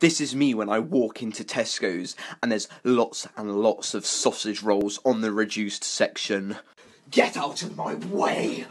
This is me when I walk into Tesco's and there's lots and lots of sausage rolls on the reduced section. Get out of my way!